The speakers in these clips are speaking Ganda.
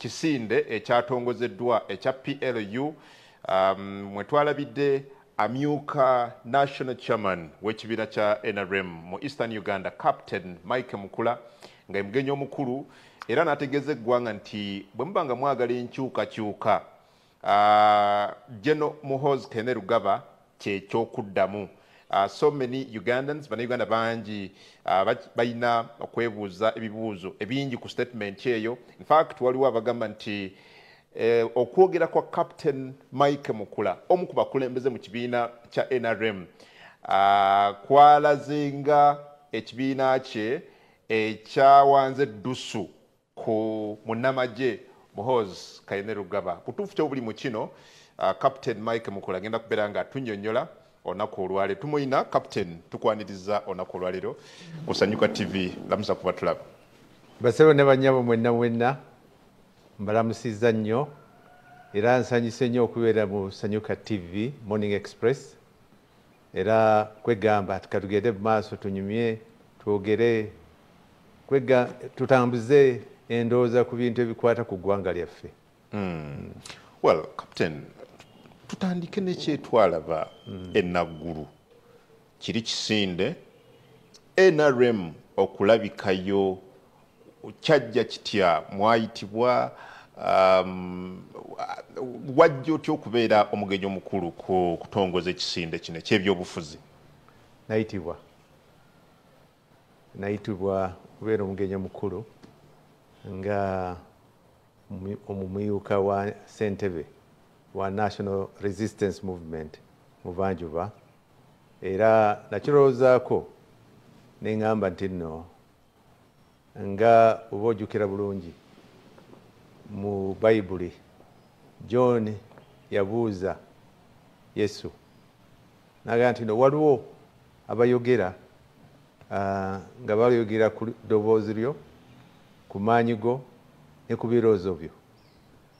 kisinde ekyatongozeddwa ekya plu um, mwe twalabidde amyuka national chairman w'ekibiina kya nrm mu eastern uganda captain mike mukula nga ye mugenyi omukulu era n'ategeeza eggwanga nti bwe muba nga mwagala enkyukakyuka uh, geno muhoz kene rugaba kyekyokuddamu uh, so many ugandans bannayuganda bangi uh, balina okwebuuza ebibuuzo ebingi ku statement eyo. Infact waliwo abagamba nti eh, okwogera kwa captain mike mukula omu ku bakulembeze mu kibiina kya nrm uh, kwalazenga ekibiina kye ekyawanze eddusu ku munnamagye muhoz kayene rugaba. Butuufu kyobuli mu kino? Uh, captain mike mukula agenda kubeera nga atunyonyola olunaku olwaleero tumuyina captain tukwaniriza olunaku olwaleero ku sanyuka tv lamusa kuba tulaba basebo ne banyabo mwenna mwenna mbalamusizza nnyo era nsanyuse nnyo okubeera mu sanyuka tv morning express. Era kwegamba tukatugende mu maaso tunyumye twogere kwega tutambuze endowooza ku bintu ebikwata ku ggwanga lyaffe. Mm. well captain tutandike nekyetwalaba mm. enaggulu kiri kisinde nrm okulabikayo kyajja kitya? Mwayitibwa um, wajja otya okubeera omugenyi omukulu ku kutongoza ekisinde kino ekyebyobufuzi? Nayitibwa. Nayitibwa kubeera omugenyi omukulu nga omumyuka wa sentebe wa national resistance movement mubanjuba era nakirowoozaako neŋŋamba nti nno nga oba ojjukira bulungi mu bayibuli john yabuuza yesu nagaa nti no waliwo abayogera nga bayogera ku ddoboozi lyo ku maanyi go ne ku biroozo byo.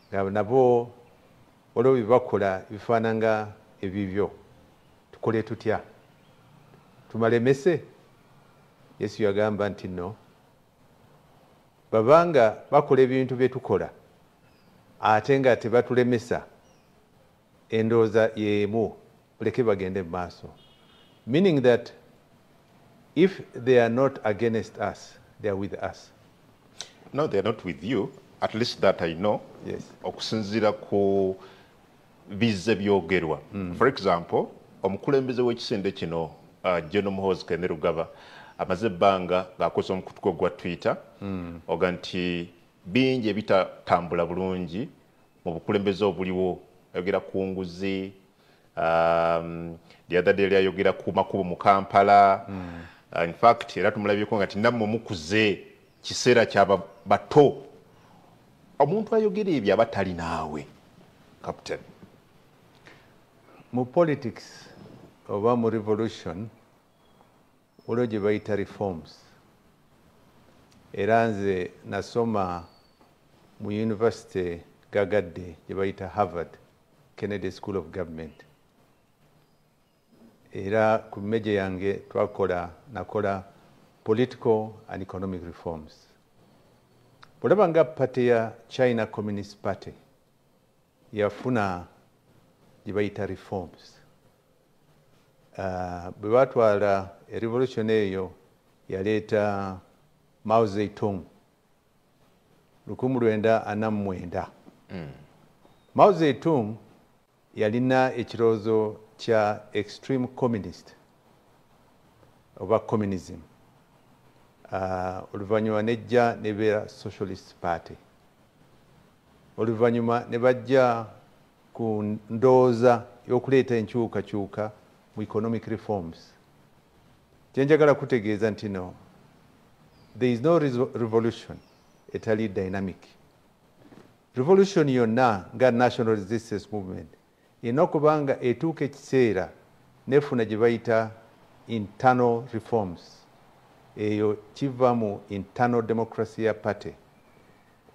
Nga nabo waliwo byebakola bifaananga ebibyo tukole tutya? Tumalemese? Yesu yagamba nti no. Babanga bakola ebintu byetukola ate nga tebatulemesa endowooza yemu leke bagende mu maaso. Meaning that if they are not against us they are with us. No they are not with you at least that i know. Yes. okusinziira ku bizze byogerwa. For example omukulembeze w'ekisinde kino uh, general muhoz kene rugaba amaze ebbanga ng'akoze omukutuko gwa twitter mm. oga nti bingi ebitatambula bulungi mu bukulembeze obuliwo. Ayogera ku nguzi um, the other day ayogera ku makubo mu kampala. Mm. uh, in fact era tumulabyeko nga tinammwe mukuze kiseera kyaba bato. Omuntu ayogera ebyo aba tali naawe captain mu politics oba mu revolution waliwo gye bayita reforms. Era nze nasoma mu university gagadde gye bayita harvard kennedy school of government. Era ku meje yange twakola nakola political and economic reforms. Bwolaba nga pate ya china communist party yafuna gye bayita reforms. Uh, bwe batwala erevolution eyo yaleeta mao zeitung 1949 mm. mao zeitung yalina ekirowoozo kya extreme communist oba communism. Uh, oluvannyuma nejja nebeera socialist party. Oluvannyuma ne bajja ku ndowooza y'okuleeta enkyukakyuka mu economic reforms. Kyenjagala kutegeeza nti no there is no revolution etali dynamic. Revolution yonna nga national resistance movement erina okuba nga etuuka ekiseera nefuna gye bayita internal reforms. Eyo kiva mu internal democracy ya party.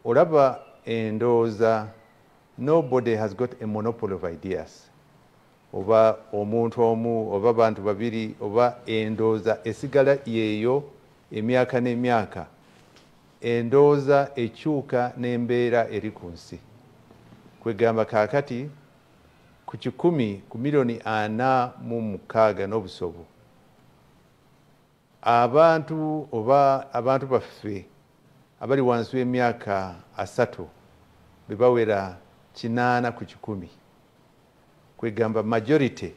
Olaba endowooza nobody has got a monopoly of ideas. Oba omuntu omu oba bantu babiri oba endowooza esigala yeeyo emyaka n'emyaka. Endowooza ekyuka n'embeera eri ku nsi. Kwegamba kaakati ku kikumi ku miliyoni ana mu mukaaga n'obusobo abantu oba abantu baffe abali wansi w'emyaka asatu be bawera kinaana ku kikumi. Kwegamba majority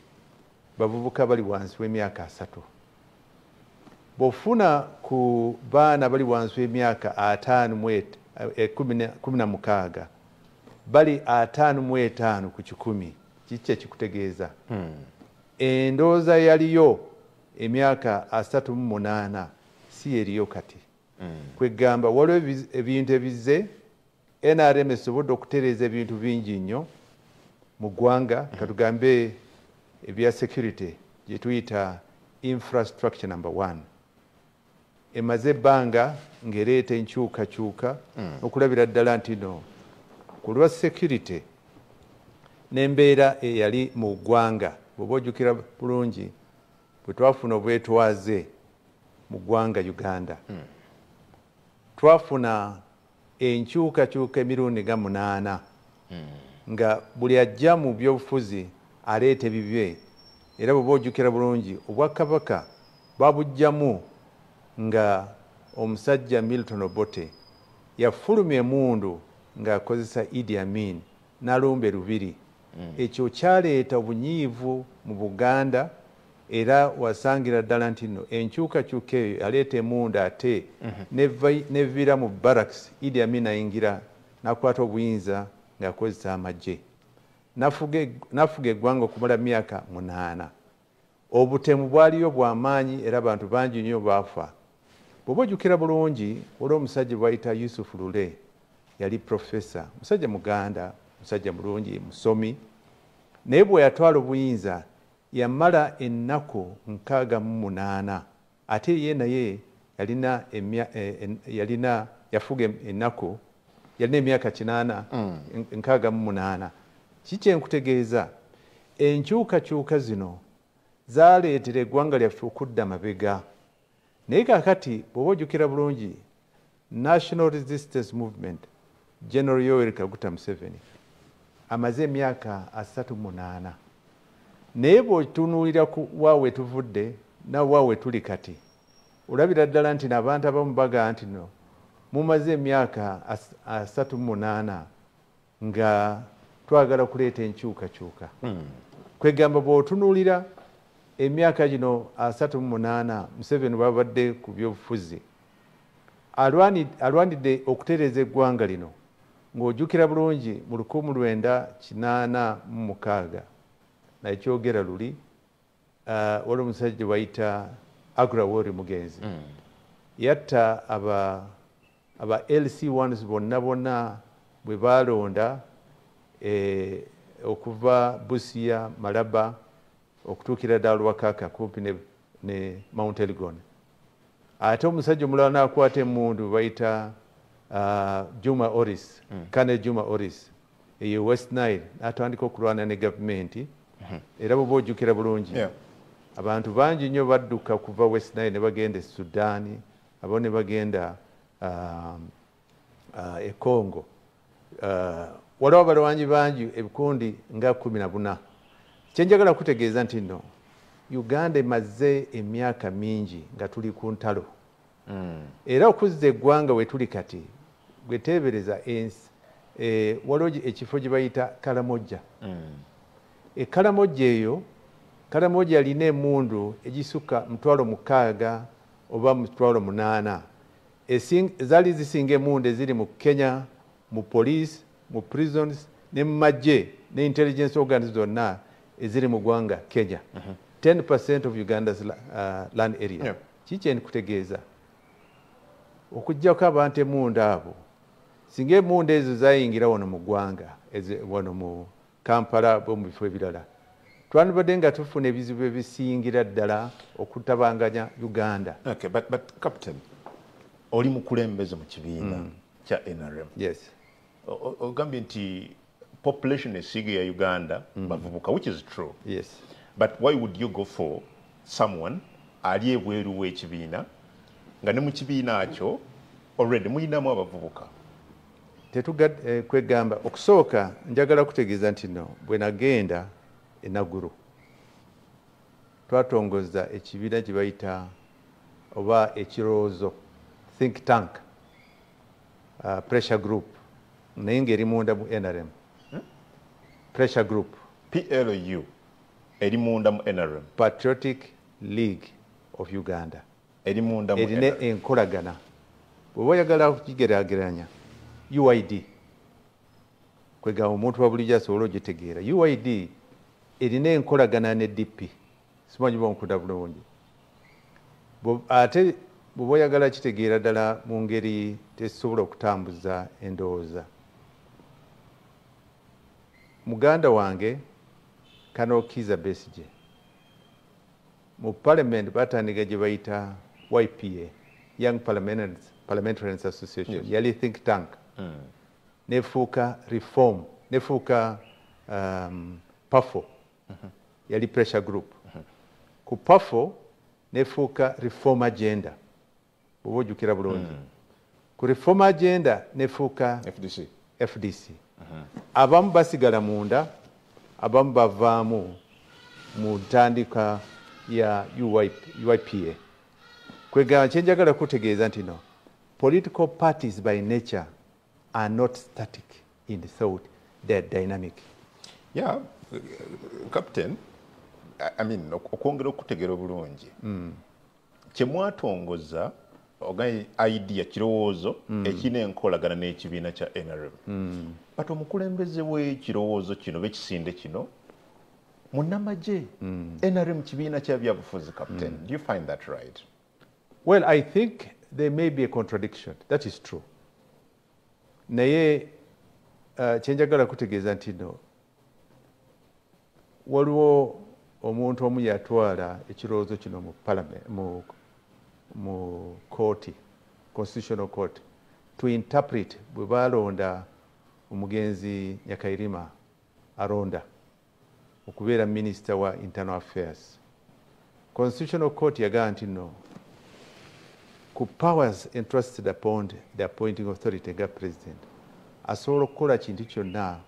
bavubuka bali wansi w'emyaka asatu. Bw'ofuna ku baana bali wansi w'emyaka ataano eh, kumi na- mukaaga bali ataano mu etaano ku kikumi kiki ekikutegeeza? Endowooza yaliyo emyaka asatu mu munaana si eriyo kati. Kwegamba waliwo ebintu ebize nrm esobodde okutereeza ebintu bingi nnyo mu ggwanga katugambe ebya security gye tuyita infrastructure number one. Emaze ebbanga ng'ereeta enkyukakyuka okulabira ddala nti no ku lwa security n'embeera eyali mu ggwanga bw'oba ojjukira bulungi bwe twafuna obwetwaze mu ggwanga uganda. Twafuna enkyukakyuka emirundi nga munaana. Nga buli ajja mu byobufuzi aleeta ebibye era bw'oba ojjukira bulungi obwakabaka babugjamu nga omusajja milton obote yafulumya emundu ng'akozesa idi amin n'alumbe lubiri. Ekyo kyaleeta obunyiivu mu buganda era wasangira ddala nti no enkyukakyuka eyo yaleeta emundu ate neva- neviira mu baraks idi amin ayingira n'akwata obuyinza ng'akozesa amagye. Nafuga egg- nafuga eggwanga okumala myaka munaana. Obutemu bwaliyo bw'amaanyi era abantu bangi nnyo baafa. Bw'oba ojjukira bulungi waliwo omusajja gwe bayita yusufu lule yali profesa musajja muganda musajja mulungi musomi naye bwe yatwala obuyinza yamala ennaku nkaaga mu munaana. Ate ye naye yalina emya- eh, en- yalina yafuga ennaku yalina emyaka kinaana en- nkaaga mu munaana. Kikyenkutegeeza enkyukakyuka zino zaaleetera eggwanga lyaffe okudda mabega. Naye kaakati bw'oba ojjukira bulungi national resistance movement general yoweri kaguta museveni amaze emyaka asatu munaana naye bw'otunuulira ku waawe tuvudde nawe waawe tuli kati. Olabira ddala nti nabantu abamu bagaa nti no mumaze emyaka asatu munaana nga twagala kuleeta enkyukakyuka. Hmm. Kwegamba bw'otunuulira emyaka gino asatu munaana museveni babadde ku byobufuzi. Alwanidde okutereeza eggwanga lino ng'ojjukira bulungi mu 1986 nakyogera luli wali uh, omusajja bayita agrawori mugenzi. Mm. Yatta aba lc1s bonna bonna bwe balonda e, okuva busiya malaba okutuukira ddala lwakaka kumpi ne mount elgon. Ate omusajja omulala nakwata emundu bayita uh, juma oris mm. kane juma oris eyo west nile natandika okulwana ne gavumenti. Era bweba ojjukira bulungi. Abantu bangi nnyo badduka kuva west nile ne bagenda e sudaani abo ne bagenda um, uh, e congo. Uh, waliwo abalwanyi bangi ebikundi nga kumi na buna. Kyenjagala kutegeeza nti no uganda emaze emyaka mingi nga tuli ku ntalo. Era okuzza eggwanga we tuli kati bweteebereza ensi eh, waliwo ekifo gye bayita kalamojja ekalamojja eyo kalamojja yalina emundu egisukka mutwalo mukaaga oba mutwalo munaana. Zaali zisinga emundu eziri mu kenya mu police mu prisons ne mu magye ne intelligence organs zonna eziri mu ggwanga kenya. 10 of uganda's uh, land area. Kiki enikutegeeza okugjako abantu emundu abo. Singa emundu ezo zayingira wano mu ggwanga wano mu kampala bwe mu bifo ebirala. Twandibadde nga tufuna ebizibu ebisingira ddala okutabanganya uganda. Okay, but, but captain oli mukulembeze mu kibiina kya nrm yes. Ogambye nti population esiige ya uganda bavubuka which is true. Yes. But why would you go for someone ali ebweru w'ekibiina nga ne mu kibiina kyo already muyinamu abavubuka Tetuga- eh, okusooka njagala kutegeeza nti no bwe nagenda e Naguru. Twatongoza ekibiina kye bayita oba ekirowoozo think tank uh, pressure group. Naye ng'eri munda mu NRM pressure group. PLU eri munda mu NRM patriotic league of uganda. Erina enkolagana. Bweba oyagala kukigeraageranya uid kwegamba omuntu wa bulijjo asobole ogitegeera. Uid erina enkolagana ne dp simanyi bonkunda bulungi. Ate bweba oyagala kitegeera ddala mu ngeri tesobola okutambuza endowooza. Muganda wange kanokiza besige mu parliament batandika gye bayita ypa young Parliamentarians- parliamentarians association. Yali think tank nefuuka reform nefuuka um, pafo yali pressure group. Ku pafo nefuuka reform agenda. Bwoba ojjukira bulungi ku reform agenda nefuuka FDC fdc abamu basigala munda abamu bavaamu mu ntandika ya UIP uipa kwegamba kyenjagala kutegeeza ntino political parties by nature are not static in thought they're dynamic. Yeah captain I- mean ok- okwongera okutegeera obulungi. Kyemwatongoza ogaye idea kirowoozo ekirina enkolagana n'ekibiina kya nrm but omukulembeze w'ekirowoozo kino bekisinde kino munnamagye. Nrm kibiina kya byabufuzi captain. Do you find that right? Well, I think there may be a contradiction. That is true. Naye uh, kyenjagala kutegeeza nti no waliwo omuntu omu yatwala ekirowoozo kino mu kooti constitutional court to interpret bwe balonda omugenzi nyakairima alonda okubeera minisita wa internal affairs. Constitutional court yagamba nti no ku powers entrusted upon the appointing authority nga president asobola okukola kintu kyonna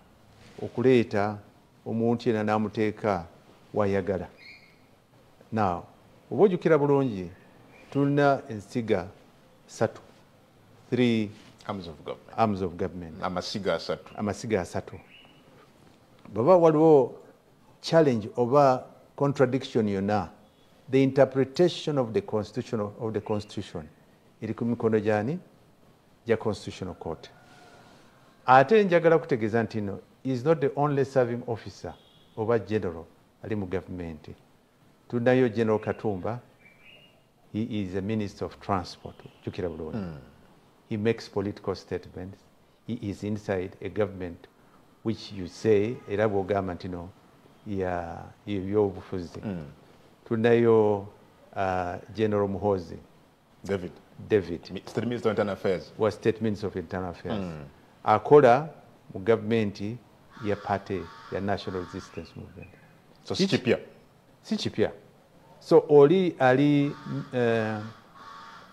okuleeta omuntu yena n'amuteeka wayagala. Now oba ojjukira bulungi tulina ensiga satu three arms of government. arms of government. Amasiga asatu. Amasiga asatu. Bwaba waliwo challenge oba contradiction yonna the interpretation of the constitution of the constitution eri ku mikono gyani gya constitutional court. Ate njagala kutegeza nti no is not the only serving officer oba general ali mu gavumenti tulinayo general katumba he is a minister of transport. Jukira bulungi. He makes political statements. He is inside a government which you say era bwogamba nti no ya mm. tulinayo uh, general muhozi david david. State minister of internal affairs. Wa state minister of internal affairs. Mm. akola mu gavumenti ya party ya national resistance movement. So si kipya si kipya so oli ali uh, uh,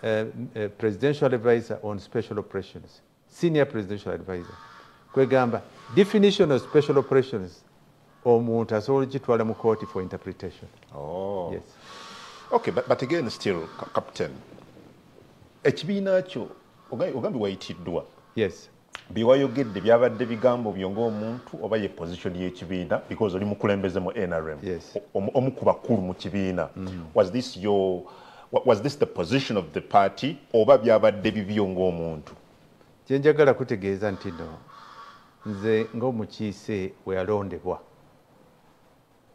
uh, presidential advisor on special operations senior presidential advisor. Kwegamba definition of special operations omuntu asobola okitwala mu court for interpretation. Oh. yes. Okay but, but again still captain ekibiina kyo oga- ogambye wayitiddwa. Yes. Byewayogedde byabadde bigambo byo ng'omuntu oba ye position y'ekibiina because oli mukulembeze mu nrm omu ku bakulu mu kibiina. Was this your wa- was this the position of the party oba byabadde bibyo ng'omuntu kyenjagala kutegeeza nti no nze ng'omukiise we yalondebwa.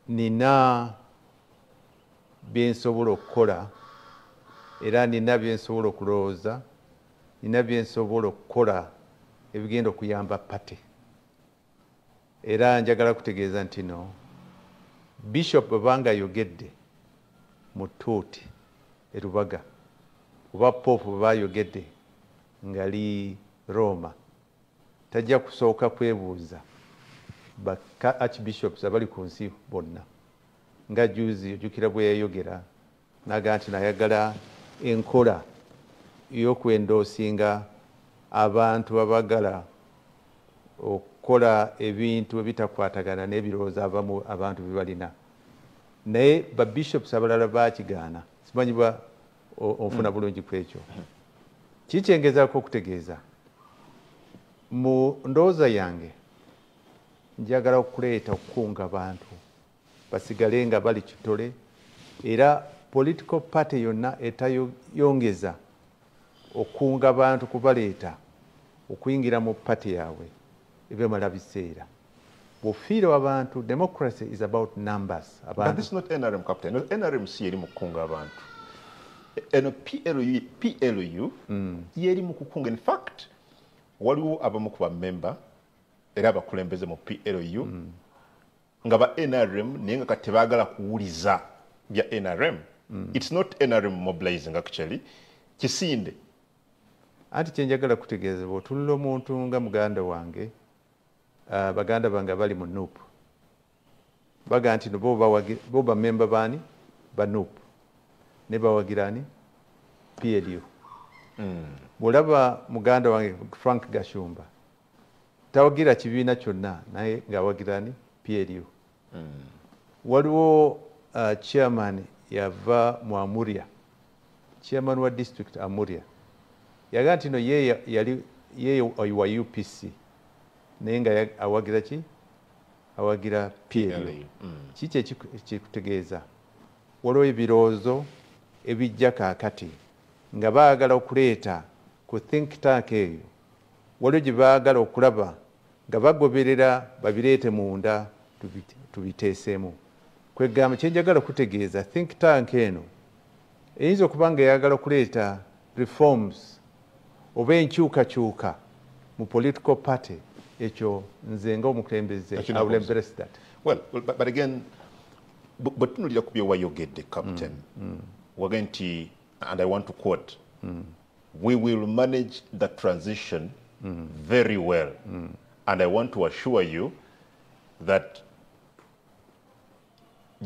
Nina byensobola okukola era nina byensobola okulowooza nina byensobola okukola ebigenda okuyamba pate era njagala kutegeeza nti no bishop bwebanga ayogedde mu tuuti erubaga oba pope bwe bayogedde ngali roma tajja kusooka kwebuuza ba archbishops abali ku nsi bonna nga juzi ojjukira bwe yayogera naga nti nayagala enkola ey'okwendoosinga abantu abagala okukola ebintu ebitakwatagana n'ebirowoozo abamu abantu bye balina. Naye babishops abalala bakigaana simanyi bwa o- onfuna bulungi ku ekyo. Kikyengezaako okutegeeza. Mu ndowooza yange njagala okuleeta okukunga abantu basigale nga bali kitole era political party yonna etayongeza okunga abantu kubaleeta okuyingira mu pati yaabwe ebemala biseera bwofiirwa abantu democracy is about numbers But abantu this is not NRM captain. NRM si yeri mu kukunga abantu. Eno PLU, PLU yeri mu kukunga. In fact, waliwo abamu ku bammemba era abakulembeze mu PLU nga ba NRM naye nga kati tebaagala kuwuliza bya NRM. It's not NRM mobilizing actually. Kisinde. anti kyenjagala kutegeeza bw'otunula omuntu nga muganda wange ah, baganda bange bali mu nup baga nti no bo bamemba baani? Ba nup ne bawagira ani? Plu bw'olaba muganda wange frank gashumba tawagira kibiina kyonna naye ng'awagira ani? Plu waliwo ah, chairman yava mu amurya chairman wa district amurya yagaa nti no ye yali ye wa upc naye nga awagira ki? Awagira plu PLU, kiki ekiku- ekikutegeeza waliwo ebirowoozo ebijja kaakati nga baagala okuleeta ku think tank eyo. Waliwo gye baagala okulaba nga bagoberera babireete munda tubi- tubiteeseemu kwegamba kyenjagala okutegeeza think tank eno eyinza okuba nga eyagala okuleeta reforms oba enkyukakyuka mu political party ekyo nze nga omukulembeze I will embrace that Well, well, but, but again, bwe tunulira ku bye wayogedde captain wage nti and i want to quote mm. we will manage the transition mm. very well mm. and i want to assure you that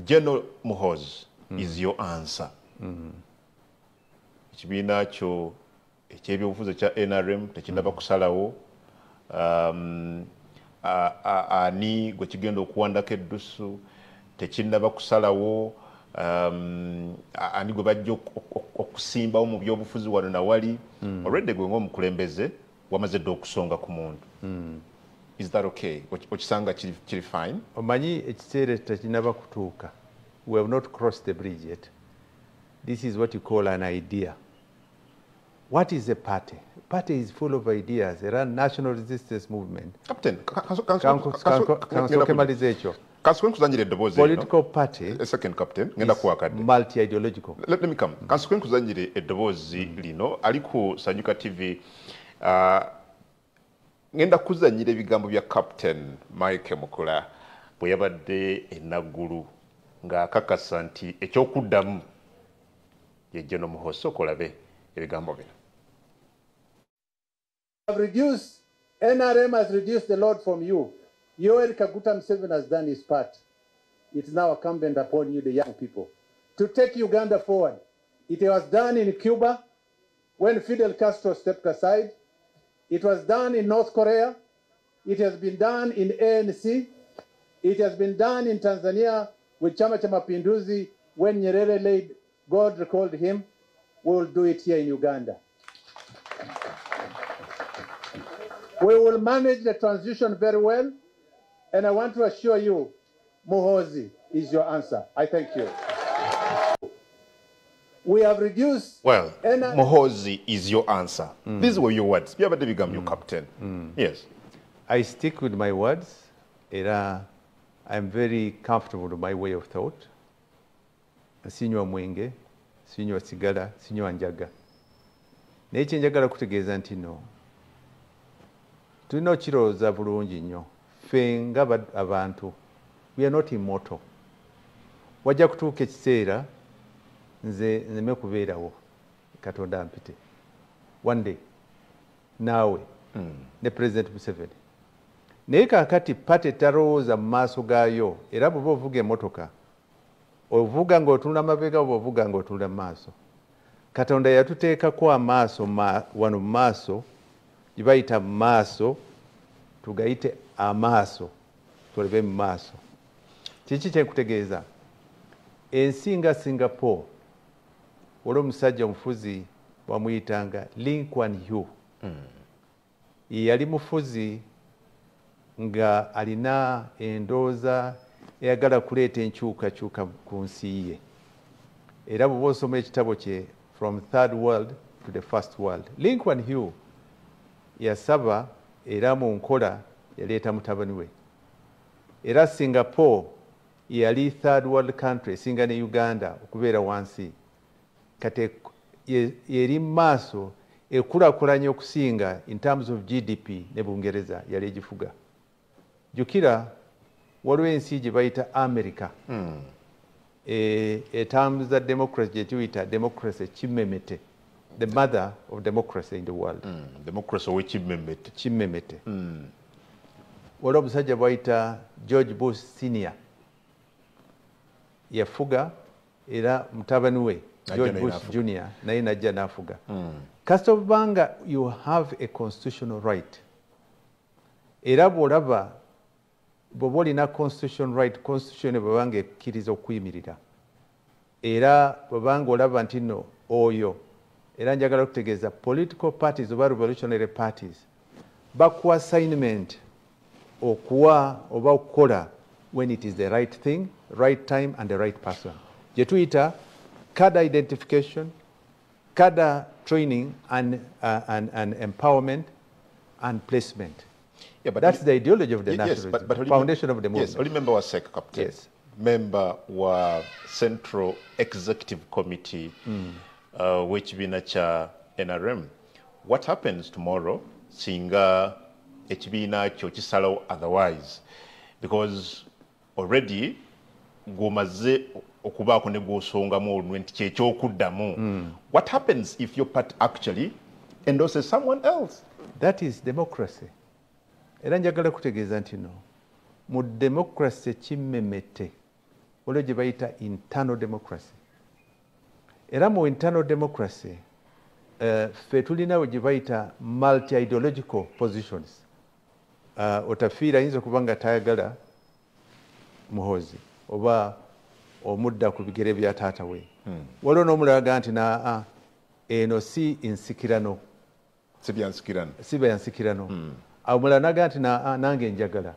general muhoz is your answer. Ekibiina kyo ekyebyobufuzi ekya nrm tekinaba kusalawo. Um, ani gwe kigenda okuwandako eddusu tekinnaba kusalawo. Um, ani gwe bajja ok- ok- okusimbawo mu byobufuzi wano nawali. Olwedde gwe ngaomukulembeze wamaze dde okusonga ku muntu is that okay? Ochisanga okisanga kiri fine? Omanyi ekiseera tekinaba kutuuka we have not crossed the bridge yet. This is what you call an idea. What is a party? Party is full of ideas. Era national resistance movement. Captain ka- ka- ka- Kanko- ka- kanko- ka- kansooke ngenda maliza ekyo ku- eddoboozi political party A second captain ngenda kuwakadde multi ideological let, let me come. Kansoke eddoboozi lino ali ku sanyuka tv uh, ngenda kuzanyira ebigambo bya captain mike mukula bwe yabadde enaggulu ng'akakasa nti ekyokuddamu yejje nomuhosi okolabe ebigambo bino NRM has reduced the load from you. Yoweri Kaguta Museveni has done his part. It's now incumbent upon you, the young people, to take Uganda forward. It was done in Cuba when Fidel Castro stepped aside. It was done in North Korea. It has been done in ANC. It has been done in Tanzania with Chama cha Mapinduzi when Nyerere laid, God recalled him. We will do it here in Uganda. We will manage the transition very well. And I want to assure you, Muhozi is your answer. I thank you. We have reduced. well energy. Mohozi is your answer mm. these were your words byabadde mm. your captain mm. yes I stick with my words era I'm very comfortable with my way of thought. Sinywa mwenge, sinywa sigala, sinywa njaga. Naye kye njagala kutegeeza nti no tulina okirowooza bulungi nnyo ffe nga ba- abantu we are not immortal wajja kutuuka ekiseera nze nzeme kubeerawo katonda ampite. One day naawe ne president museveni. Naye kaakati pate talowooza mu maaso gaayo era bw'oba ovuga emmotoka ovuga ng'otunula mabega oba ovuga ng'otunula mu maaso katonda yatuteekako amaaso ma- wano mu maaso gye bayita mu maaso tugayite amaaso tolebe mu maaso. Kiki kyekutegeeza ensi nga singapore wali omusajja omufuzi bamuyitanga lincoln hu yali mufuzi nga alina endooza eyagala kuleeta enkyukakyuka ku nsi ye. Era bw'oba osoma ekitabo kye from third world to the first world lincoln hu yasaba era mu nkola yaleeta mutabani we. Era singapore yali third world country esinga ne uganda okubeera wansi kati yeri mu maaso ekulakulanya okusinga in terms of gdp ne bungereza yali egifuga. Jjukira waliwo ensi gye bayita america. E- etambuza democracy gye tuyita democracy kimemete the mother of democracy in the world. Mm, democracy owekimemete kimemete waliwo omusajja bwayita george bush senior. Yafuga era mutabani we george jr bush n'afuga. na naye najja n'afuga. Kasita obanga you have a constitutional right. Era bw'olaba bw'oba olina constitution right constitution bwebanga ekkiriza okuyimirira. Era bwebanga olaba nti no oyo. Era njagala okutegeeza political parties oba revolutionary parties bakuwa assignment okuwa oba okukola when it is the right thing right time and the right person. Gye tuyita cadre identification cadre training and, uh, and, and empowerment and placement Yeah, but that's the ideology of the Ye- yes, national but- but foundation of the movement Yes, oli member wa SEC, Captain. Yes. Member wa Central Executive Committee uh, w'ekibiina kya NRM. What happens tomorrow singa ekibiina kyo kisalawo otherwise? Because already gw'omaze okubaako ne gw'osongamu olunwe nti kyekyokuddamu. What happens if your party actually endorses someone else? that is democracy era njagala kutegeeza nti no mu democracy kimmemete waliwo gye bayita internal democracy era mu internal democracy uh, ffe tulinawo gye bayita multi ideological positions uh, otafiira ayinza okuba nga tayagala muhozi oba omudda ku bigere bya taata we. Waliwo n'omulaga nti naa eno si nsikirano. Sibyansikirana. siba yansikirano awo mulala naga nti na- ah, nange njagala.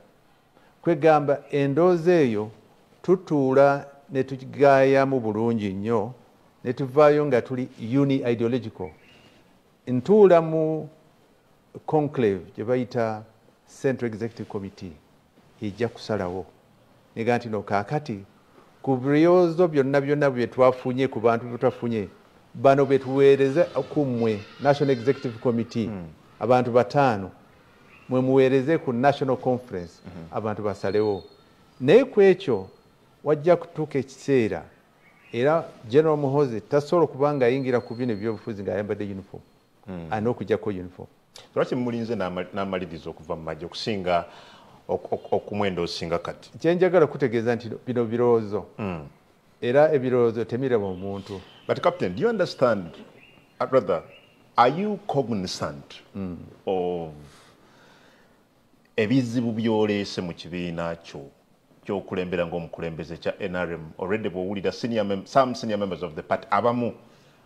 Kwegamba endooza eyo tutuula ne tugaayamu bulungi nnyo ne tuvaayo nga tuli uni ideological. Ntuula mu conclave gye bayita central executive committee ejja kusalawo. Nega nti no kaakati ku birowoozo byonna byonna bye twafunye ku bantu bye twafunye bano betuweereze kummwe national executive committee abantu bataano. Mwe muweereze ku national conference abantu basalewo. Naye ku ekyo wajja kutuuka ekiseera era general muhozi tasobola okuba nga ayingira ku bino ebyobufuzi ng'ayambadde uniform alina okugjako uniform. Lwaki mulinze n'ama- n'amaliriza okuva mu magye okusinga ok- okumwenda osinga kati. Kyenjagala kutegeeza nti bino birowoozo era ebirowoozo temiraba omuntu. But captain do you understand uh, rather are you cognizant of ebizibu byoleese mu kibiina kyo kyokulembera ng'omukulembeze kya nrm already bwowulira some senior members of the party abamu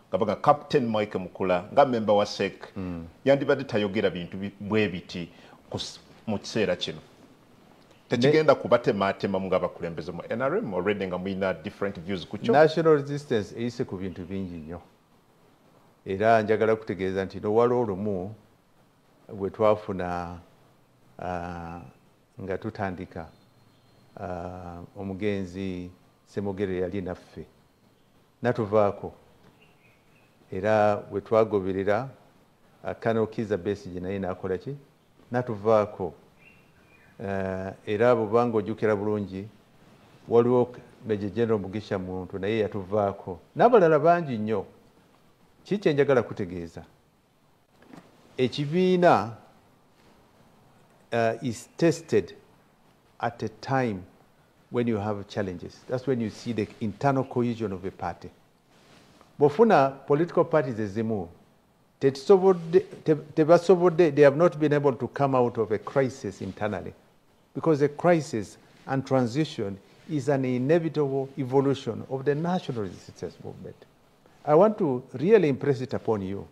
nga baga captain mike mukula nga member wa sec yandibadde tayogera bintu bi- bwe biti ku mu kiseera kino tekigenda kubatematemamu ng'abakulembeze mu nrm already nga mulina different views ku kyo national resistance eyise ku bintu bingi nnyo. Era njagala kutegeeza nti nowala olumu bwe twafuna ah, nga tutandika ah, omugenzi semogere yali naffe. Natuvaako. Era bwe twagoberera kano kiza besigye naye nakola ki? Natuvaako Eh, era bwobanga ojjukira bulungi. Waliwo meje general mugisha muntu naye yatuvaako. N'abalala bangi nnyo. Kiki kyenjagala kutegeeza? Ekibiina uh, is tested at a time when you have challenges. That's when you see the internal cohesion of a party. Bw'ofuna political parties ezimu tebasobodde they have not been able to come out of a crisis internally because a crisis and transition is an inevitable evolution of the national resistance movement. I want to really impress it upon you.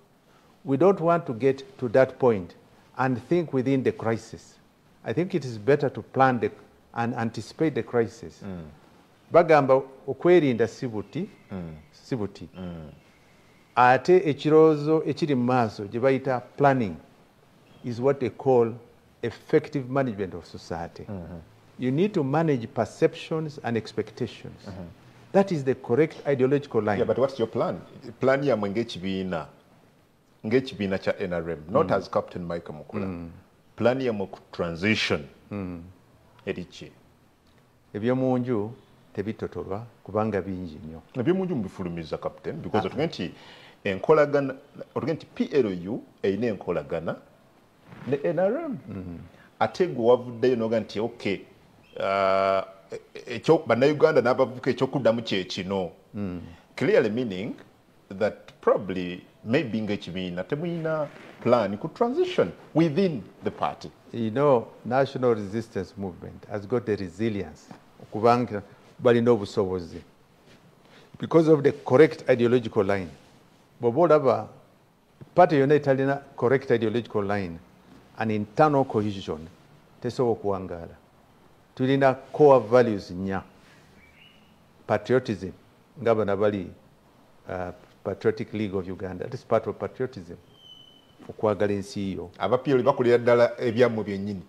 We don't want to get to that point and think within the crisis. I think it is better to plan the, and anticipate the crisis. Mm. Bagamba okwerinda si buti mm. si buti mm. ate ekirowoozo ekiri mu maaso gye bayita planning is what they call effective management of society Mm -hmm. you need to manage perceptions and expectations Mm -hmm. that is the correct ideological line Yeah, but what's your plan? Plan yammwe ng'ekibiina ng'ekibiina cha NRM not as Captain Michael Mukula. Plan ya ku transition eri ki? ebyomu tebito tebitotolwa kubanga bingi nnyo ebyomunju mbifurumiza, captain because otuge nti enkolagana otuge nti PLU erina enkolagana ne NRM mm-hmm. ate gwe wavuddeyo noga nti okay bannayuganda n'abavubuka ekyokuddamu kye kino clearly meaning that probably maybe ng'ekibiina temulina plan ku transition within the party. You know national resistance movement has got the resilience okubanga balina obusobozi because of the correct ideological line. Bw'oba olaba party yonna etalina correct ideological line an internal cohesion tesobola okuwangaala tulina core values nnya patriotism. Nga bano bali uh, patriotic league of uganda. That is part of patriotism. Okwagala ensi yo aba PLU bakulira ddala ebyammwe byennyini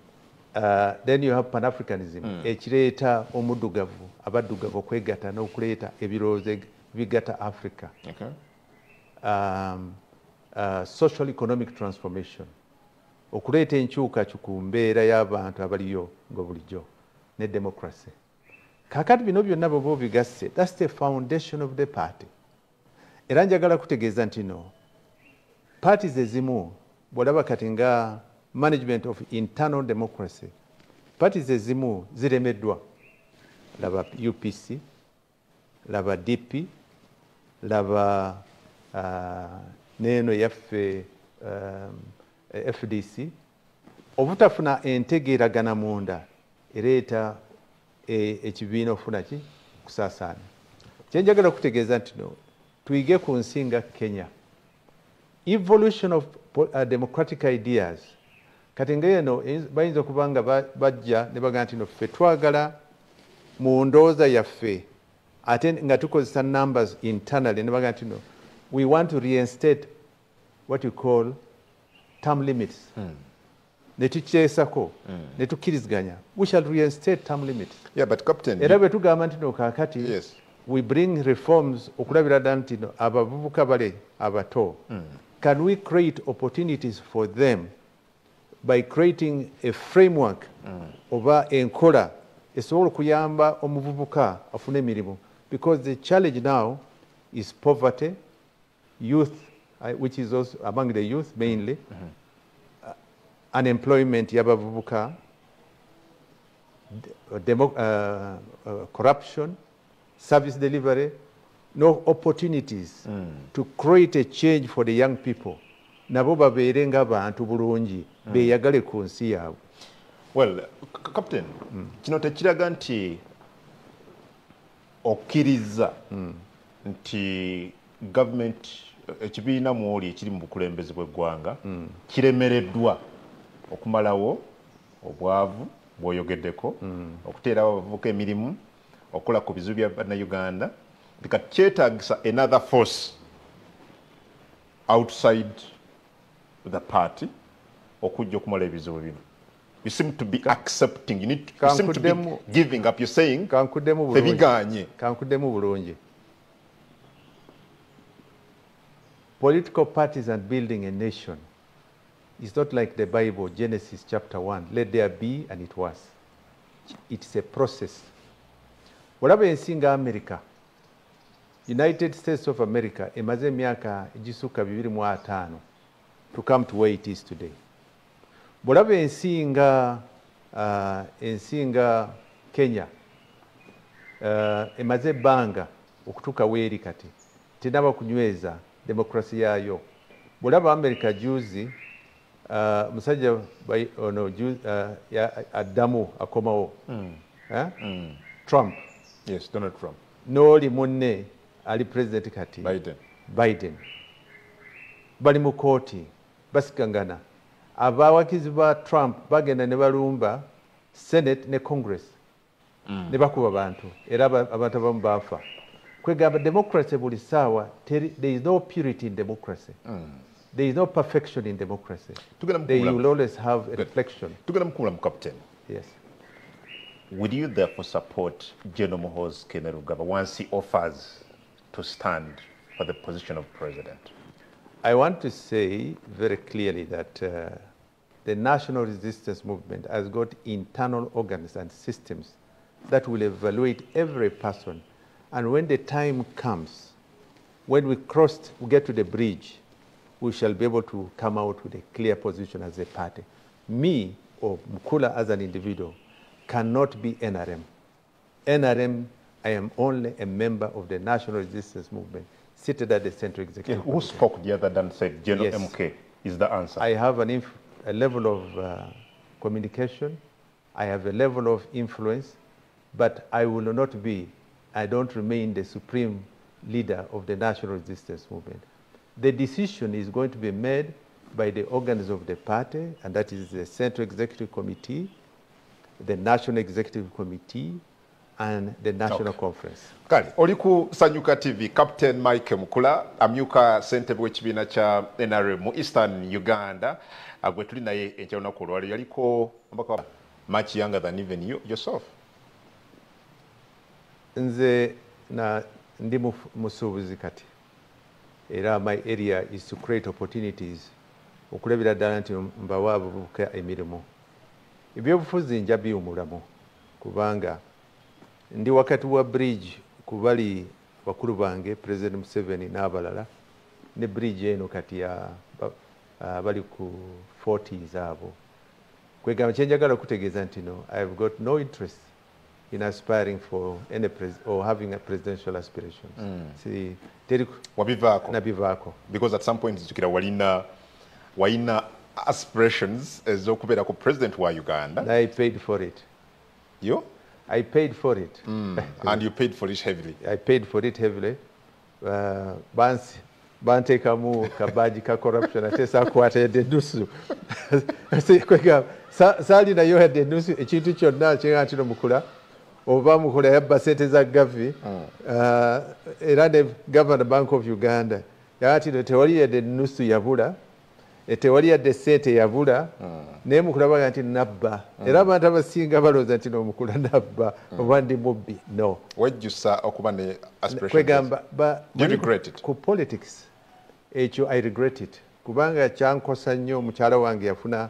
Uh, then you have pan-africanism. Ekireeta omuddugavu abaddugavu okwegatta n'okuleeta ebirowoozo bigatta africa. Okay. um, uh, social economic transformation okuleeta enkyukakyuka ku mbeera y'abantu abaliyo nga bulijjo ne democracy. Kakati bino byonna bweba obigasse thats the foundation of the party. Era njagala kutegeeza nti no parties ezimu bw'olaba kati nga management of internal democracy parties ezimu ziremeddwa. Laba upc laba dp laba uh, neeno yaffe um, fdc obutafuna entegeeragana munda ereeta e- ekibiina okufuna ki? Kusaasaana. Kyenjagala okutegeeza nti no tuyige ku nsi nga kenya. Evolution of uh, democratic ideas. Kati nga eno eyinza- bayinza okuba nga ba- bajja ne bagamba nti no ffe twagala mu ndowooza yaffe ate nga tukozesa numbers internally ne bagamba nti no we want to reinstate what you call term limits. Hmm. Ne tukyesako hmm. ne tukkiriziganya we shall reinstate term limits. Yeah, but captain era bwe tugamba nti no kaakati Yes. we bring reforms okulabira ddala nti no abavubuka bale abato. Hmm. Can we create opportunities for them by creating a framework oba enkola esobola okuyamba omuvubuka afune emirimu? Because the challenge now is poverty youth which is also among the youth mainly. Uh, unemployment y'abavubuka. D- demo, uh, uh, corruption, service delivery, no opportunities to create a change for the young people. nabo babeere ng'abantu bulungi beeyagale ku nsi yaabwe. Well captain kino tekiraga nti okkiriza nti gavumenti ekibiina mwoli ekiri mu bukulembeze bw'eggwanga kiremereddwa okumalawo obwavu bw'oyogeddeko okuteerawo abavubuka emirimu okukola ku bizibu bya bannayuganda bikati kyetaagisa another force outside the party okujja okumala ebizibu bino. You seem to be accepting you, need, you seem to be giving up you're saying tebiganye kankuddemu bulungi political parties and building a nation is not like the bible genesis chapter 1 let there be and it was. It's a process. Olaba nga america? United states of america emaze emyaka egisukka 25 to come to where it is today. Bwolaba ensi nga uh, ensi nga kenya? Uh, emaze ebbanga okutuuka weeri kati. Tenaba kunyweza demokrasi yaayo. Bwolaba america juzi uh, musajja ono ju- uh, addamu akomawo. Eh? trump. Yes donald trump. N'oli munne ali president kati. Biden. Biden. Bali mu kooti basigangana. Abawagizi ba trump bagenda ne balumba senate ne congress. Ne bakuba bantu. Era aba- abantu abamu baafa kwegamba democracy buli saawa there is no purity in democracy. There is no perfection in democracy. There you will always have a reflection. Tugenda mukumula mu captain. Yes. Will you therefore support General Muhoozi Kainerugaba once he offers to stand for the position of president? I want to say very clearly that uh, the national resistance movement has got internal organs and systems that will evaluate every person. And when the time comes, when we cross, we get to the bridge, we shall be able to come out with a clear position as a party. Me or Mukula as an individual cannot be NRM. NRM, I am only a member of the national resistance movement, seated at the Central Executive. Who spoke the other and said General Yes. MK is the answer? I have an inf- a level of uh, communication, I have a level of influence, but I will not be, I don't remain the supreme leader of the national resistance movement. The decision is going to be made by the organs of the party, and that is the Central Executive Committee, the National Executive Committee, and the National Okay. Conference. kale oli ku sanyuka tv captain mike mukula amyuka ssentebe w'ekibiina kya nrm eastern uganda gwe tuli naye enkyalunaku olwaliro yaliko omubaka much younger than even you yourself nze ndi musuubuzi kati. Era my area is to create opportunities. Okulabira ddala nti mbawa abavubuka emirimu. Ebyobufuzi nja biwumulamu kubanga ndi wakati wa bridge ku bali bakulu bange president museveni n'abalala. Ne bridge eno kati bali ku 40s abo. Kwegamba kyenjagala okutegeeza nti no i have got no interest in aspiring for any pres or having a presidential aspirations si teri wabivako nabivako because at some point nzijukira walina walina aspirations ez'okubeera ku president wa uganda. And i paid for it. Yo? I paid for it. Mm. and you paid for it heavily. I paid for it heavily. Uh, bansi banteekamu kabaji ka corruption ate sakwata yadde ennusu saalinayo yadde ennusu ekintu kyonna kyenga ntino mukula oba mukula yabba sente za gavi uh, era ne governor bank of uganda yaga tino tewali yadde ennusu yabula eh, tewali yadde sente yabula naye mukula baga nti nabba. Era abantu abasinga balowooza nti nomukula nabba oba ndi mubbi no. Wejjusa okuba ne kwegamba ku politics ekyo i regret it. Kubanga kyankosa nnyo mukyala wange yafuna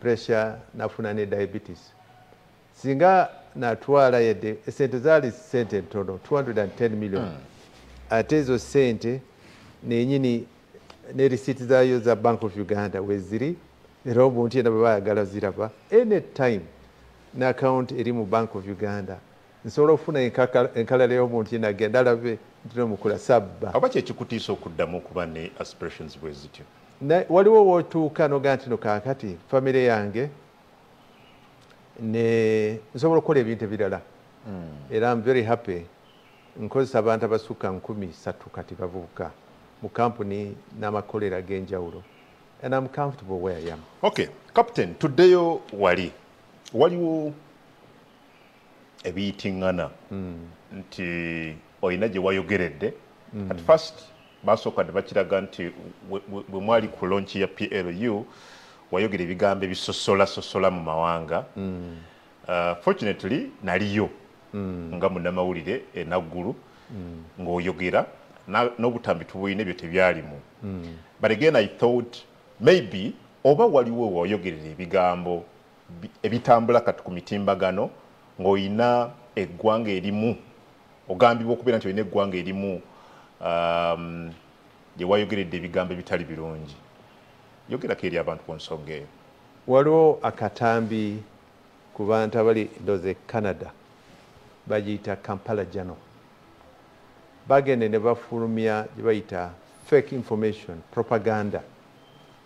pressure nafuna ne diabetes. Singa natwala yedde esente zaali sente ntono 210 million. Ate ezo sente nenyini ne risiiti zaayo za bank of uganda weziri era omuntu yena bwe bayagala ziraba any time ne account eri mu bank of uganda nsobola okufuna enkalala y'omuntu yena agenda alabe ntino mukula sabba. Oba kyekikutiisa okuddamu okuba ne aspirations bwe zityo? Na- waliwo wootuuka noga nti no kaakati famire yange nsobola okukola ebintu ebirala. Era am very happy. Nkozesa abantu abasukka nkumi satu kati bavubuka. Mu kampuni n'amakolero ag'enjawulo. And I'm comfortable where I am. okay captain tuddeyo wali. Waliwo ebiyitiŋŋana nti olina gye wayogeredde. At first basooka ne bakiraga nti we- we- bwe mwali ku lonki ya plu wayogera ebigambo ebisosolasosola mu mawanga. Uh, fortunately naliyo nga munnamawulire enaggulu ng'oyogera. Na- n'obutambi tubuyina ebyo tebyalimu but again i thought maybe oba waliwo wayogerera ebigambo bi- ebitambula kati ku mitimbagano ng'olina eggwanga erimu ogambibwa okubeera nti olina eggwanga erimu um, gye wayogeredde ebigambo ebitali birungi yogerako eri abantu ku nsonga eyo. Waliwo akatambi ku bantu abali ndoze canada bagiyita kampala jano bagende ne bafulumya gye bayita fake information propaganda.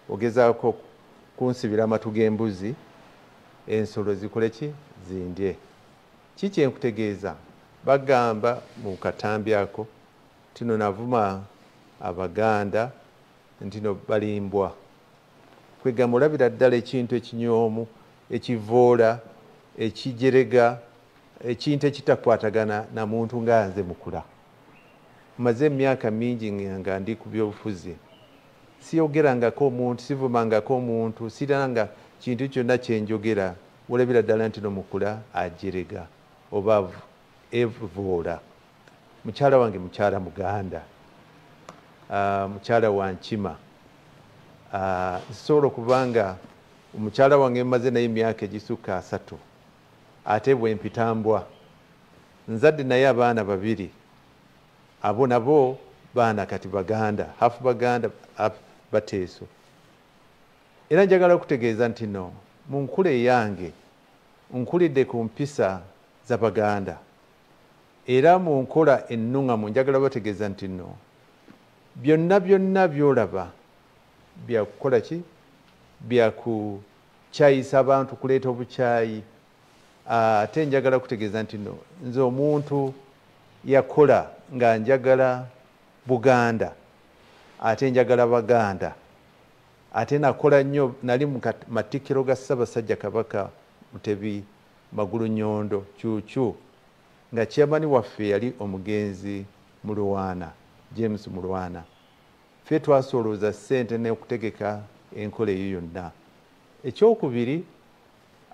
Ogezaako kunsibira amatu g'embuzi ensolo zikole ki? Zindye. Kiki enkutegeeza bagamba mu katambi ako tino navuma abaganda ntino balimbwa kwegamba olabira ddala ekintu ekinyoomu ekivoola ekijerega ekintu ekitakwatagana na muntu nga nze mukula. Maze emyaka mingi nga ndi ku byobufuzi siyogerangako omuntu sivumangako omuntu siranga kintu kyonna kyenjogera olabira ddala nti nomukula ajerega oba evoola mukyala wange mukyala muganda uh, mukyala wa nkima nsobola uh, okubanga omukyala wange maze naye emyaka egisukka asatu ate bwempitambwa nzadde naye abaana babiri abo nabo baana kati baganda hafu baganda bateeso. Era njagala okutegeeza nti no mu nkula eyange nkulidde ku mpisa za baganda. Era mu nkola ennuŋŋamu njagala bategeeza nti no byonna byonna byolaba byakukola ki? Byakukyayisa abantu kuleeta obukyayi. Ate njagala kutegeeza nti no nze omuntu yakola nga njagala buganda ate njagala baganda. Ate nakola nnyo nali mu matikkiro ga ssaabasajja kabaka mutebi magulu nyondo kyukyu nga kyamani waffe yali omugenzi mulwana james mulwana ffe twasolooza ssente n'okutegeka enkola eyo yonna. Ekyokubiri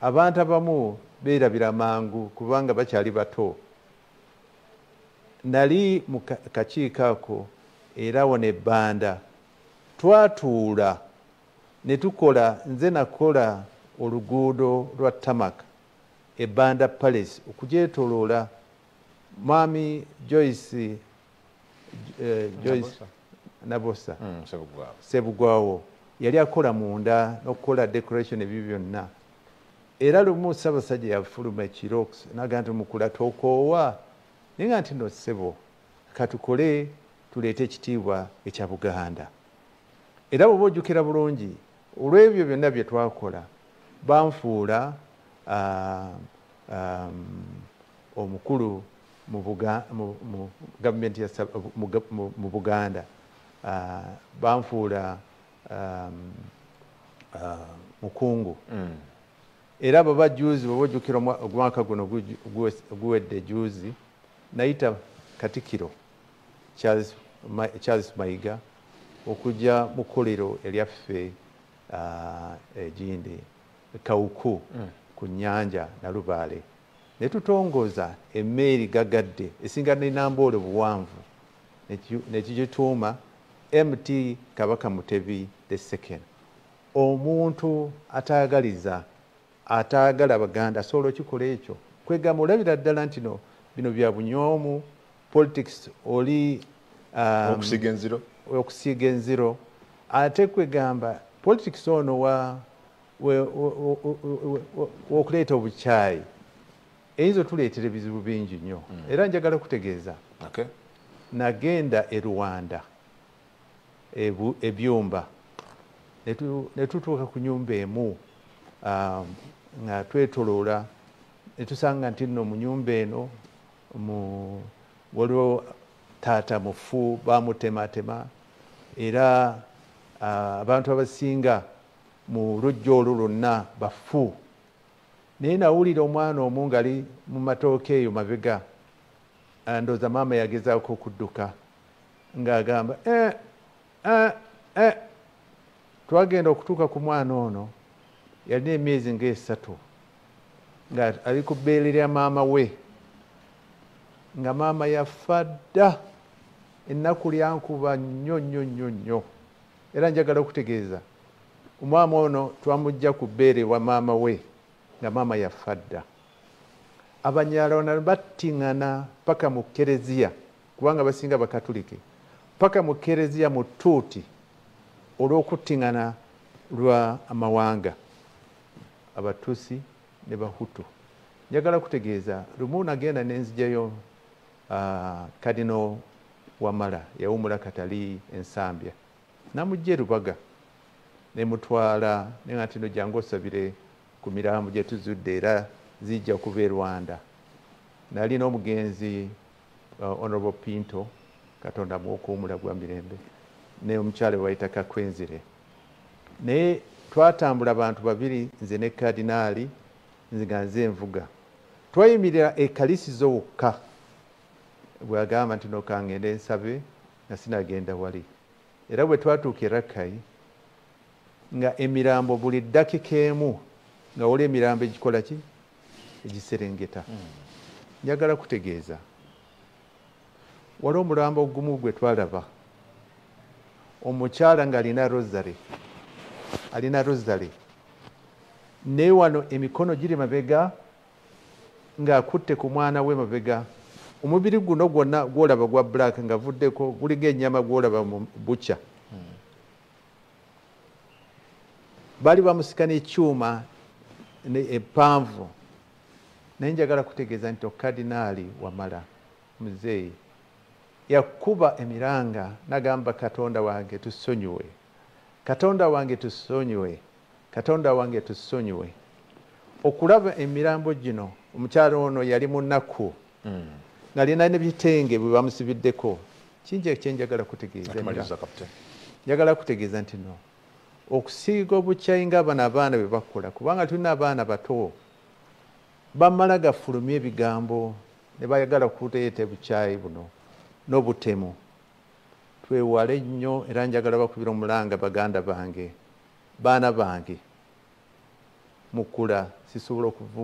abantu abamu beerabira mangu kubanga bakyali bato. Nali mu kakiiko ako era wano ebbanda. Twatuula ne tukola nze nakola oluguudo lwa tamaka ebbanda palace okugyetoloola mwami joyce uh, joyce nabosa. Mm, Sebugwawo. yali akola munda n'okukola decoration ebyo byonna. Era lumu ssaabasajja yafuluma ekiro naga nti mukula tokoowa. Naye nga nti no ssebo katukole tuleete ekitiibwa ekya buganda. Era bw'oba ojjukira bulungi olw'ebyo byonna bye twakola banfuula ah, um, omukulu mu gavumenti mu ga- mu- mu buganda banfuula um, ah, mukungu. Mm. era baba juzi bweba ojjukira omwa- omwaka guno guwedde juzi nayita katikiro charles Ma- charles mayiga okujja mu kkolero eryaffe ah, egindi kawuku ku nyanja nalubaale ne tutongoza emmeeri gagadde esinga nenamboole buwanvu Neki- nekigituuma mt kabaka mutebi the second. Omuntu ataagaliza ataagala baganda asobola okikola ekyo. Kwegamba olabira ddala nti no bino bya bunyoomu politics oli um, okusiiga enziro. ate kwegamba politics ono w'okuleeta obukyayi eyinza otuleetera ebizibu bingi nnyo. Era njagala kutegeeza nagenda e rwanda ebyumba ne tu- ne tutuuka ku nyumba emu um, nga twetoloola ne tusanga nti nno mu nyumba eno waliwo taata mufu bamutematema era ah, abantu abasinga mu lujja olwo lwonna bafu naye nawulira omwana omu ngali mu matooke eyo mabega Ah, ndowooza maama yagezaako okudduka ng'agamba "Eh, eh, eh." Twagenda okutuuka ku mwana ono yalina emyezi ng'esatu nga ali ku bbeere lya maama we nga maama yafa dda ennaku lyankuba nnyo nnyo nnyo nnyo. Era njagala okutegeeza omwami ono twamugja ku bbeere wa maama we nga maama yafa dda. Abanyala bano battiŋŋana paka mu kereziya kubanga basinga bakatulike paka mu kereziya mu tuuti olw'okuttiŋŋana lwa amawanga. Abatusi ne bahutu. Njagala kutegeeza lumu nagenda nenzigyayo ah, kadino wamala yawumula katali ensambya namugja e lubaga nemutwala nenga tino jangu osabire ku mirambo gye tuzudde era zijja kuba e rwanda. Nalina omugenzi uh, honorable pinto katonda muwokuwumula gwa mirembe. Ne omukyala wayita kakwenzire. Naye twatambula abantu babiri nze ne kadinaali nze nga nze envuga. Twayimirira ekalisizo wokka. Bwagamba nti nokangende nsabe nga sinagenda wali. Era bwe twatuuka e rakai nga emirambo buli ddakika emu nga wali emirambo egikola ki? Egiserengeta. Njagala kutegeeza wali omulambo ogumu gwe twalaba. Omukyala ng'alina rosary alina rosary. Naye wano emikono giri mabega ng'akutte ku mwana we mabega. Omubiri guno gwonna gwolaba gwa black nga vuddeko guliga ennyama gwolaba mu bukya. Baali bamusika n'ekyuma ne- epanvu. Naye njagala kutegeeza nti okadinaali wamala muzeeyi yakuba emiranga nagamba katonda wange tusonyiwe. Katonda wange tusonyiwe katonda wange tusonyiwe. Okulaba emirambo gino omukyalo ono yali munaku ng'alina nebitenge bwe bamusibiddeko. Kingi ekyenjagala kutegeeza njagala kutegeeza nti no okusiiga obukyayi ng'abana abaana bwe bakola kubanga tulina abaana bato bamala gafulumya ebigambo ne bayagala kuleeta bukyayi buno n'obutemu. Twewale nnyo era njagala bakubira omulanga baganda bange baana bange. Mukula sisobola okuvuma